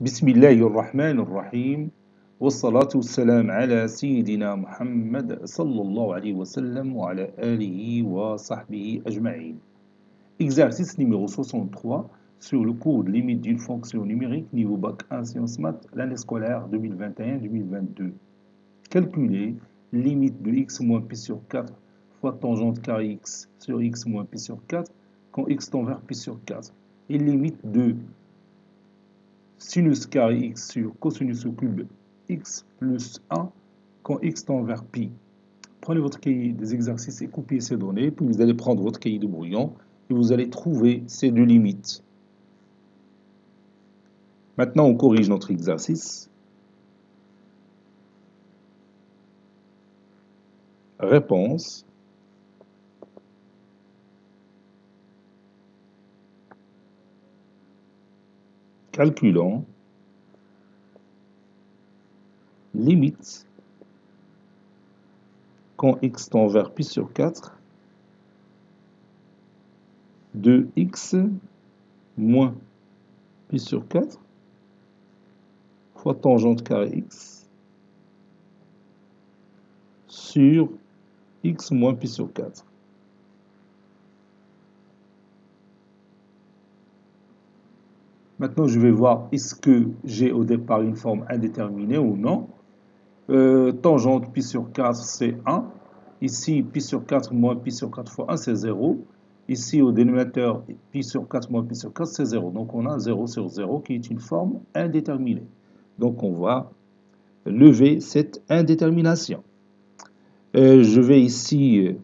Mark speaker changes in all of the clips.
Speaker 1: بسم الله الرحمن الرحيم والصلاة والسلام على سيدنا محمد صلى الله عليه وسلم وعلى آله وصحبه أجمعين Exercice numéro 63 sur le cours de limite d'une fonction numérique niveau bac 1 sciences maths l'année scolaire 2021-2022. Calculer limite de x moins pi sur 4 fois tangente carré x sur x moins pi sur 4 quand x tend vers pi sur 4 et limite de sinus carré x sur cosinus au cube x plus 1 quand x tend vers pi. Prenez votre cahier des exercices et copiez ces données, puis vous allez prendre votre cahier de brouillon et vous allez trouver ces deux limites. Maintenant, on corrige notre exercice. Réponse. Calculons limite quand x tend vers pi sur 4 de x moins pi sur 4 fois tangente carré x sur x moins pi sur 4. Maintenant, je vais voir est-ce que j'ai au départ une forme indéterminée ou non. Euh, tangente pi sur 4, c'est 1. Ici, pi sur 4 moins pi sur 4 fois 1, c'est 0. Ici, au dénominateur, pi sur 4 moins pi sur 4, c'est 0. Donc, on a 0 sur 0 qui est une forme indéterminée. Donc, on va lever cette indétermination. Euh, je vais ici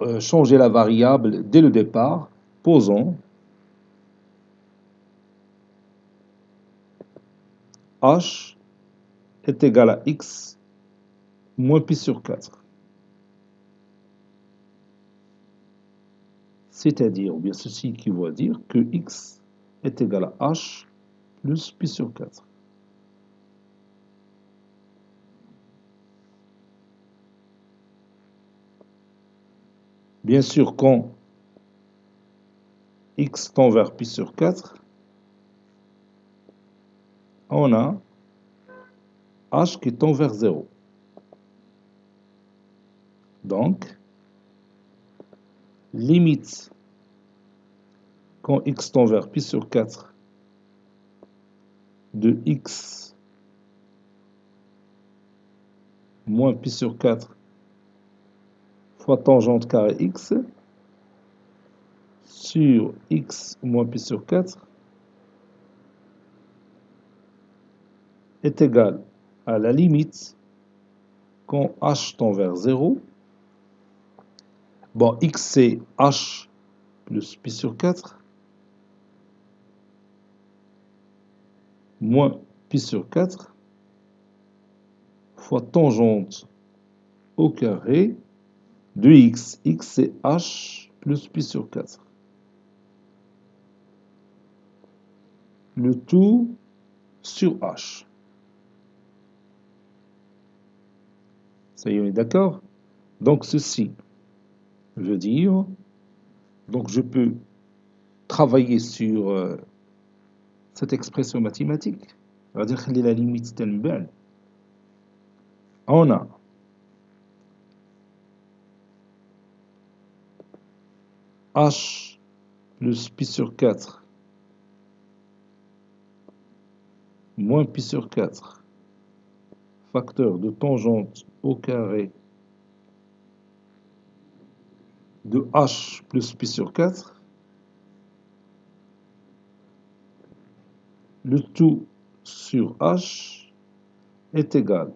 Speaker 1: euh, changer la variable dès le départ. Posons h est égal à x moins pi sur 4. C'est-à-dire, ou bien ceci qui veut dire que x est égal à h plus pi sur 4. Bien sûr, quand x tend vers pi sur 4, on a h qui tend vers 0. Donc, limite quand x tend vers pi sur 4 de x moins pi sur 4 fois tangente carré x sur x moins pi sur 4 est égal à la limite quand h tend vers 0. Bon, x c'est h plus pi sur 4 moins pi sur 4 fois tangente au carré de x. x c'est h plus pi sur 4. Le tout sur h. Ça y est, on est d'accord? Donc ceci veut dire, donc je peux travailler sur euh, cette expression mathématique. On va dire que la limite belle. On a h plus pi sur 4 moins pi sur 4 facteur de tangente au carré de h plus pi sur 4 le tout sur h est égal.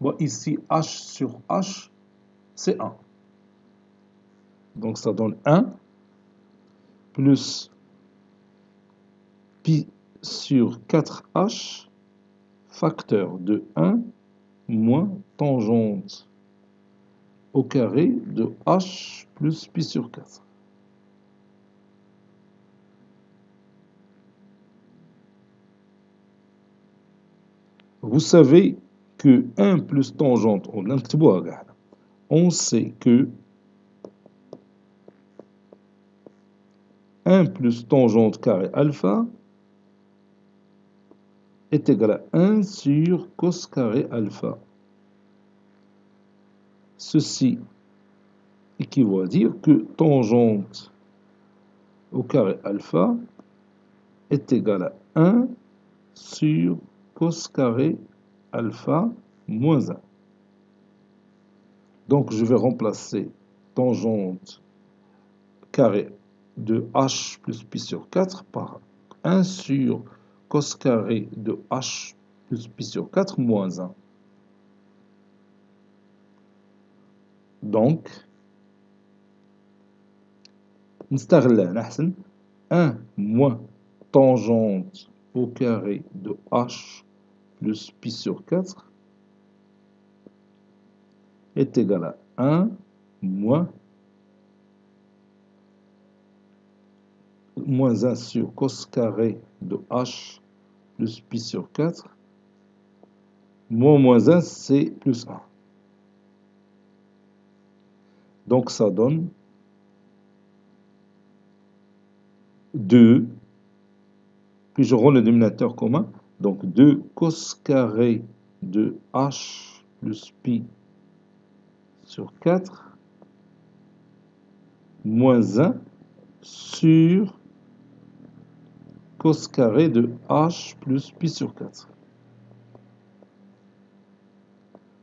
Speaker 1: Bon ici h sur h c'est 1 donc ça donne 1 plus pi sur 4h facteur de 1 moins tangente au carré de h plus pi sur 4. Vous savez que 1 plus tangente, on sait que 1 plus tangente carré alpha est égal à 1 sur cos carré alpha. Ceci équivaut à dire que tangente au carré alpha est égal à 1 sur cos carré alpha moins 1. Donc je vais remplacer tangente carré de h plus pi sur 4 par 1 sur cos carré de h plus pi sur 4 moins 1. Donc, 1 moins tangente au carré de h plus pi sur 4 est égal à 1 moins moins 1 sur cos carré de h plus pi sur 4. Moins moins 1, c'est plus 1. Donc ça donne 2, puis je rends le dénominateur commun, donc 2 cos carré de h plus pi sur 4 moins 1 sur cos carré de h plus pi sur 4.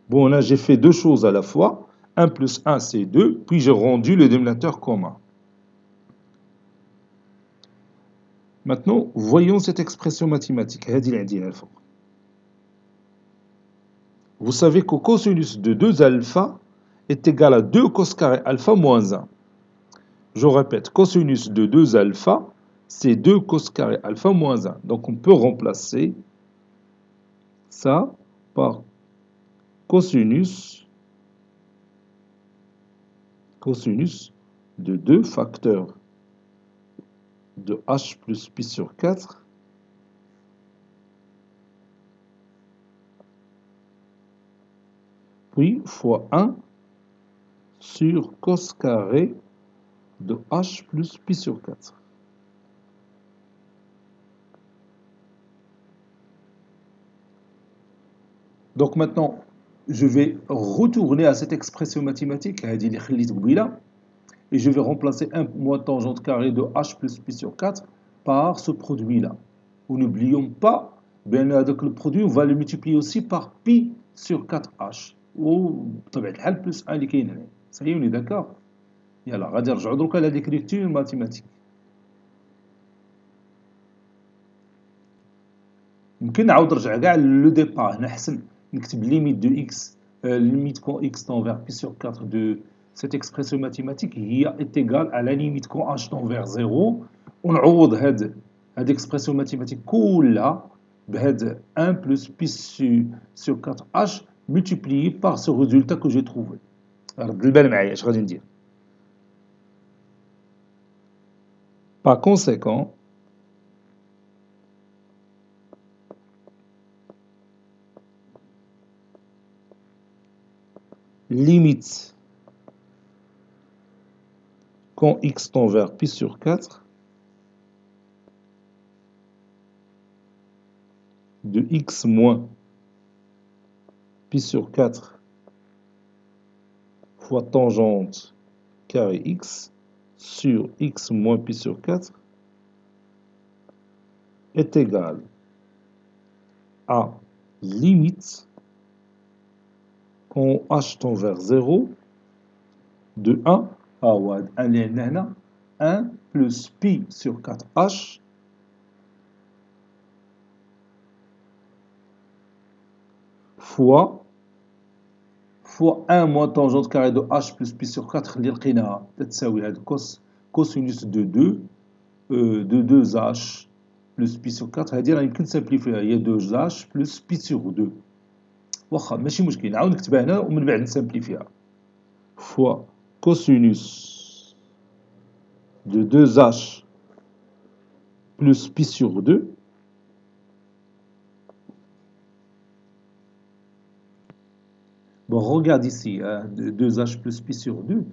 Speaker 1: Bon, là, j'ai fait deux choses à la fois. 1 plus 1, c'est 2, puis j'ai rendu le dénominateur commun. Maintenant, voyons cette expression mathématique. Vous savez que cosinus de 2 alpha est égal à 2 cos carré alpha moins 1. Je répète, cosinus de 2 alpha c'est 2 cos carré alpha moins 1. Donc on peut remplacer ça par cosinus, cosinus de 2 facteurs de h plus pi sur 4 puis fois 1 sur cos carré de h plus pi sur 4. Donc maintenant, je vais retourner à cette expression mathématique, et je vais remplacer 1 moins tangente carré de h plus pi sur 4 par ce produit-là. N'oublions pas, bien, le produit, on va le multiplier aussi par pi sur 4h. Ou plus 1 Ça y est, on est d'accord يلا غادي نرجعوا دروك على l'écriture mathématique. يمكن نعاود نرجع كاع لو ديبار هنا حسن نكتب limite de x, euh, limite quand x tend vers pi sur 4 de cette expression mathématique est égale à la limite quand h tend vers 0 ونعوض هاد هاد expression mathématique كلها بهاد 1 plus pi sur 4h multiplié par ce résultat que j'ai trouvé رد البال معايا اش غادي ندير Par conséquent, limite quand x tend vers pi sur 4 de x moins pi sur 4 fois tangente carré x sur x moins pi sur 4 est égal à limite quand h tend vers 0 de 1 à 1 plus pi sur 4h fois fois 1 moins tangente carré de h plus pi sur 4 اللي لقيناها تتساوي هاد cos cosinus de 2 euh, de 2h plus pi sur 4 هذه راه يمكن تسامبليفيها هي 2h plus pi sur 2 واخا ماشي مشكل نعاود نكتبها هنا ومن بعد نسامبليفيها فوا cosinus de 2h plus pi sur 2 Bon, regarde ici, hein, 2h plus pi sur 2,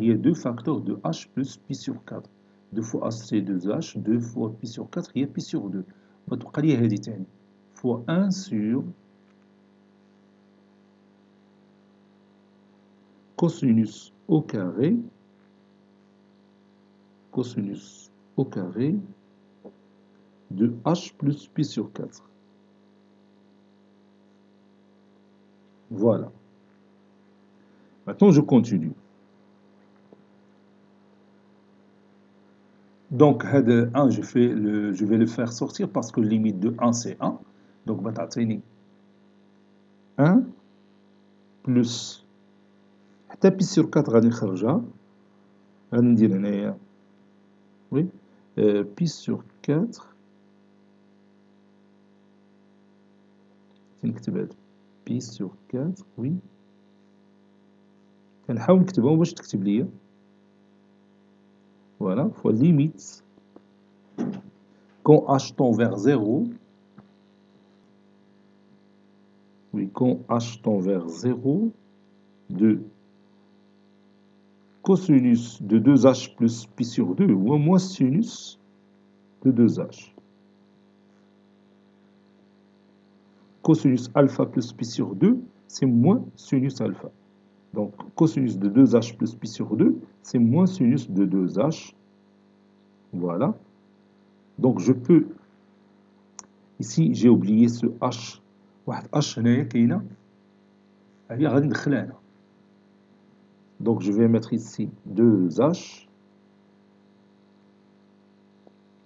Speaker 1: il y a deux facteurs de h plus pi sur 4. 2 fois h c'est 2h, 2 fois pi sur 4 il y a pi sur 2. وتبقى لي هذه ثاني fois 1 sur cosinus au carré cosinus au carré de h plus pi sur 4. Voilà. Maintenant, je continue. Donc, 1, je, je vais le faire sortir parce que limite de 1, c'est 1. Donc, 1 plus حتى pi sur 4 غادي نخرجها غادي ندير هنايا oui euh, pi sur 4 نكتب هذا pi sur 4 oui كنحاول نكتبهم باش تكتب ليا Voilà, fois limite quand h tend vers 0, oui, quand h tend vers 0, de cosinus de 2h plus pi sur 2 ou moins sinus de 2h. Cosinus alpha plus pi sur 2, c'est moins sinus alpha. Donc, cosinus de 2h plus pi sur 2, c'est moins sinus de 2h. Voilà. Donc, je peux... Ici, j'ai oublié ce h. h donc je vais mettre ici 2H.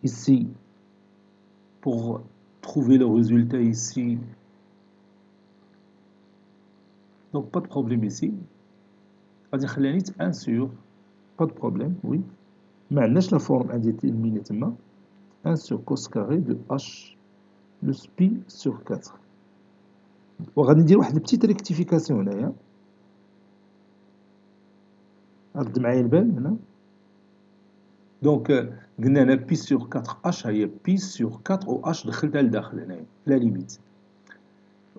Speaker 1: Ici, pour trouver le résultat ici, donc pas de problème ici. Adikhlalit 1 sur, pas de problème, oui. Mais la forme indéterminée 1 sur cos carré de H, le pi sur 4. On va dire une petite rectification là. Hein. رد معايا البال هنا دونك قلنا أنا بي سور 4 اش هي بي سور 4 و اش دخلتها لداخل هنايا لا ليميت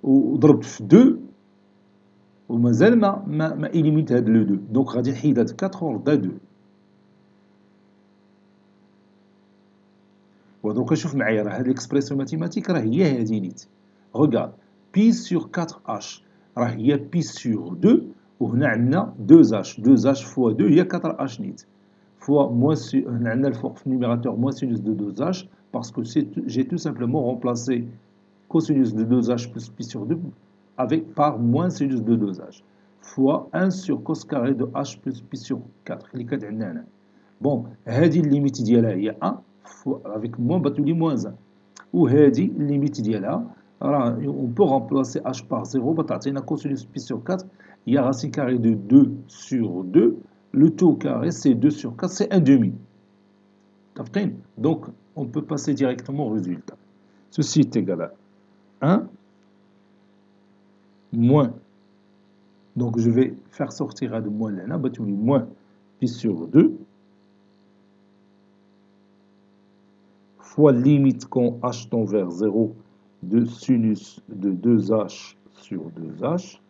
Speaker 1: وضربت في 2 ومازال ما ما ما إليميت هاد لو دو دونك غادي نحيد هاد 4 ونرد دو ودونك شوف معايا راه هاد ليكسبريسيون ماتيماتيك راه هي هادي نيت غوغارد بي سور 4 اش راه هي بي سور 2 وهنا عندنا 2 اش 2 اش فوا 2 هي 4 اش نيت فوا موان هنا عندنا الفوق في النيميراتور موان سينوس دو 2 اش باسكو جي تو سامبلومون رومبلاسي كوسينوس دو 2 اش بلس بي سور 2 avec par moins sinus de dosage fois 1 sur cos carré de h plus pi sur 4 اللي كانت عندنا هنا بون هذه الليميت ديالها هي 1 avec moins باتولي moins 1 وهذه الليميت ديالها راه on peut remplacer h par 0 بتعطينا cosinus pi sur 4 il y a racine carrée de 2 sur 2 le taux carré c'est 2 sur 4 c'est 1 demi. Donc on peut passer directement au résultat. Ceci est égal à 1 moins. Donc je vais faire sortir à de moins là, bah, moins pi sur 2 fois limite quand h tend vers 0 de sinus de 2h sur 2h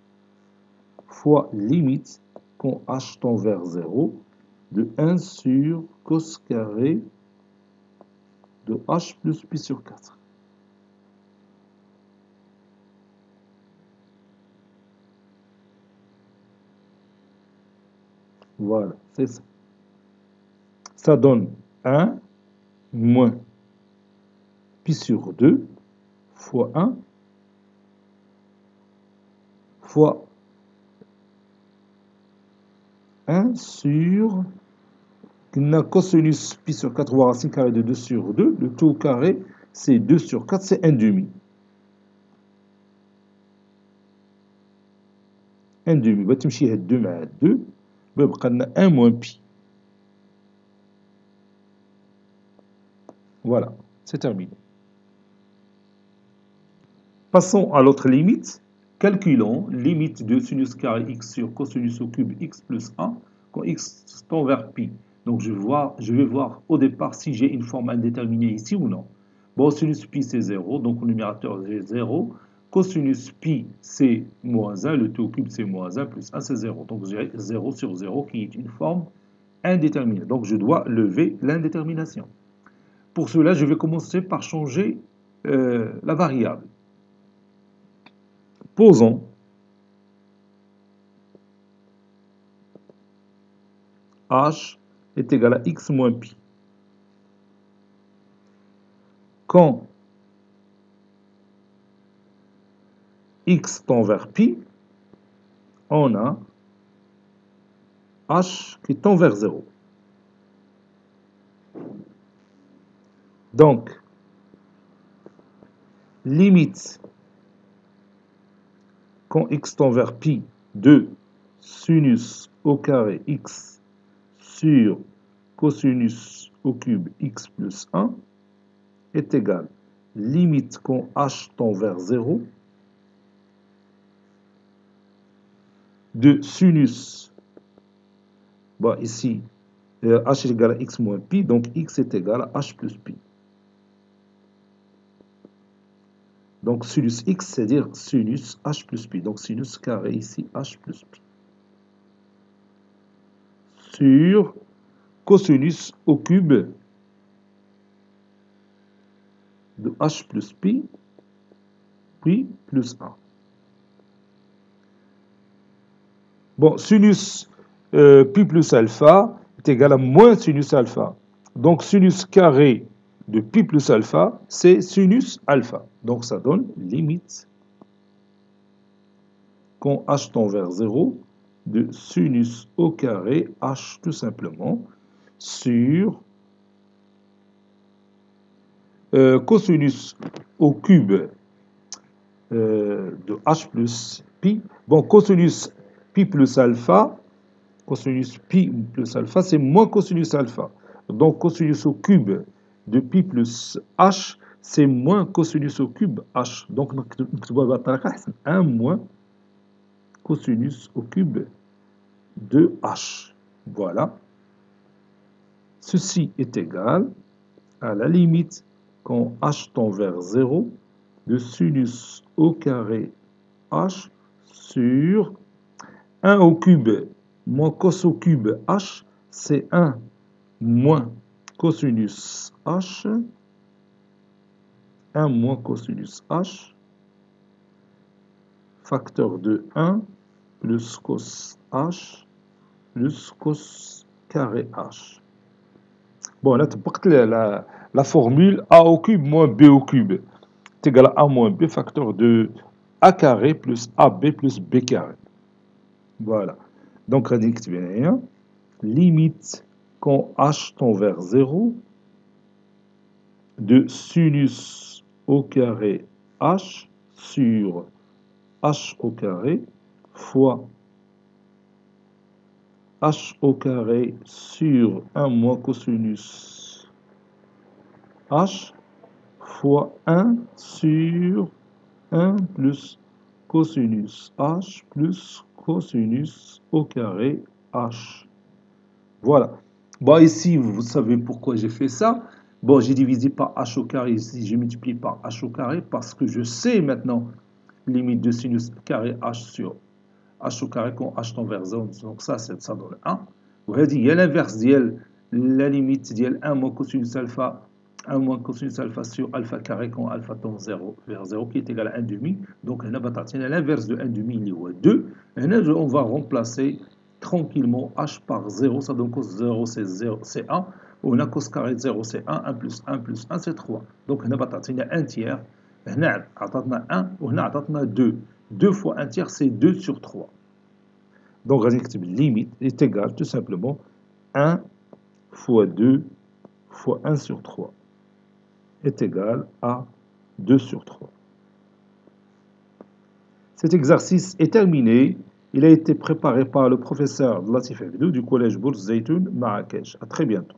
Speaker 1: fois limite quand h tend vers 0 de 1 sur cos carré de h plus pi sur 4. Voilà, c'est ça. Ça donne 1 moins pi sur 2 fois 1 fois 1 sur cosinus pi sur 4 voire racine carré de 2 sur 2. Le tout carré, c'est 2 sur 4, c'est 1 demi. 1 demi. va تمشي 2 مع 2 ويبقى لنا 1 moins pi. Voilà, c'est terminé. Passons à l'autre limite. Calculons limite de sinus carré x sur cosinus au cube x plus 1 quand x tend vers pi. Donc je voir, je vais voir au départ si j'ai une forme indéterminée ici ou non. Bon, sinus pi c'est 0, donc au numérateur j'ai 0 cosinus pi c'est moins 1, le tout au cube c'est moins 1, plus 1 c'est 0. Donc j'ai 0 sur 0 qui est une forme indéterminé. Donc je dois lever l'indétermination. Pour cela, je vais commencer par changer euh, la variable. Posons h est égal à x moins pi. Quand x tend vers pi, on a h qui tend vers 0. Donc, limite quand x tend vers pi de sinus au carré x sur cosinus au cube x plus 1 est égal limite quand h tend vers 0 de sinus, bon, ici, euh, h est égal à x moins pi, donc x est égal à h plus pi. Donc sinus x, c'est-à-dire sinus h plus pi. Donc sinus carré ici, h plus pi. Sur cosinus au cube de h plus pi, puis plus 1. Bon, sinus euh, pi plus alpha est égal à moins sinus alpha. Donc sinus carré de pi plus alpha, c'est sinus alpha. Donc ça donne limite quand h tend vers 0 de sinus au carré h tout simplement sur euh, cosinus au cube euh, de h plus pi. Bon, cosinus pi plus alpha, cosinus pi plus alpha, c'est moins cosinus alpha. Donc cosinus au cube de pi plus h, c'est moins cosinus au cube h. Donc on 1 moins cosinus au cube de h. Voilà. Ceci est égal à la limite quand h tend vers 0 de sinus au carré h sur 1 au cube moins cos au cube h, c'est 1 moins cosinus h. 1 moins cosinus h. Facteur de 1 plus cos h plus cos carré h. Bon, là, tu la, la, la formule a au cube moins b au cube. C'est égal à a moins b facteur de a carré plus ab plus b carré. Voilà. Donc, bien limite quand h tend vers 0 de sinus au carré h sur h au carré fois h au carré sur 1 moins cosinus h fois 1 sur 1 plus cosinus h plus cosinus au carré h. Voilà. Bon, ici, vous savez pourquoi j'ai fait ça. Bon, j'ai divisé par h au carré ici, j'ai multiplié par h au carré parce que je sais maintenant limite de sinus carré h sur h au carré quand h tend vers 0. Donc ça, ça donne 1. Vous voyez, il y a l'inverse, la limite, il y a 1 moins cosinus alpha 1 moins cosinus alpha sur alpha carré quand alpha tend 0 vers 0 qui est égal à 1 demi. Donc on a l'inverse de 1 demi, il y a 2. Et on va remplacer tranquillement h par 0. Ça donne cos 0 c'est 0, c'est 1. On a cos carré de 0 c'est 1. 1 plus 1 plus 1 c'est 3. Donc on a 1 tiers. On a 1 on a 2. 2 fois 1 tiers c'est 2 sur 3. Donc la limite est égale tout simplement 1 fois 2 fois 1 sur 3 est égal à 2 sur 3. Cet exercice est terminé. Il a été préparé par le professeur Latif Abdou du collège Bourse Zaytoun, Marrakech. À très bientôt.